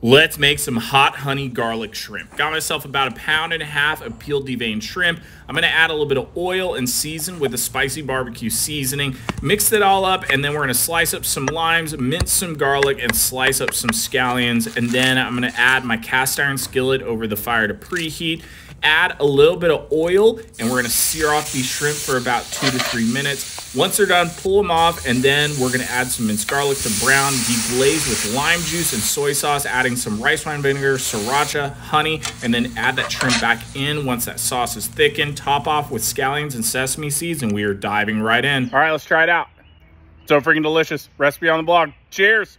Let's make some hot honey garlic shrimp. Got myself about a pound and a half of peeled deveined shrimp. I'm gonna add a little bit of oil and season with a spicy barbecue seasoning. Mix it all up and then we're gonna slice up some limes, mince some garlic, and slice up some scallions. And then I'm gonna add my cast iron skillet over the fire to preheat add a little bit of oil and we're gonna sear off these shrimp for about two to three minutes. Once they're done, pull them off and then we're gonna add some minced garlic to brown, deglaze with lime juice and soy sauce, adding some rice wine vinegar, sriracha, honey, and then add that shrimp back in once that sauce is thickened. Top off with scallions and sesame seeds and we are diving right in. All right, let's try it out. So freaking delicious. Recipe on the blog. Cheers.